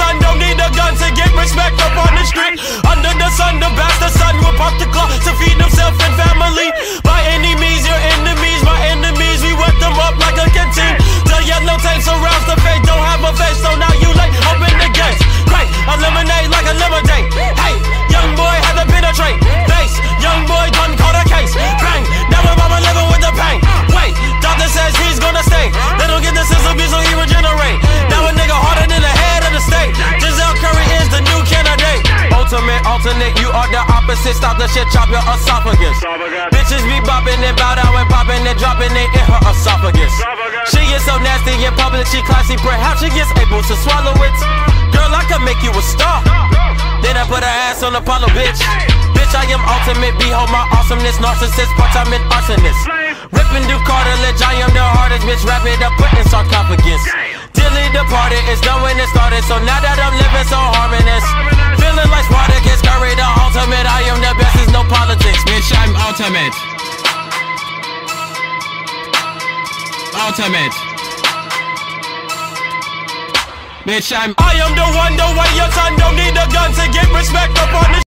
I don't need a gun to get me. Stop the shit, chop your esophagus. Bitches be bopping and bow down and popping and dropping it in her esophagus. She is so nasty in public, she classy. Perhaps she gets able to swallow it. Girl, I could make you a star. Then I put her ass on Apollo, bitch. Bitch, I am ultimate. Behold my awesomeness, narcissist, part-time and arsonist. Ripping through cartilage, I am the hardest bitch. Wrap it up, put in sarcophagus. Dilly departed, it's done when it started. So now that I'm living so harmonious, ultimate. Ultimate. Bitch, I'm I am the one, the your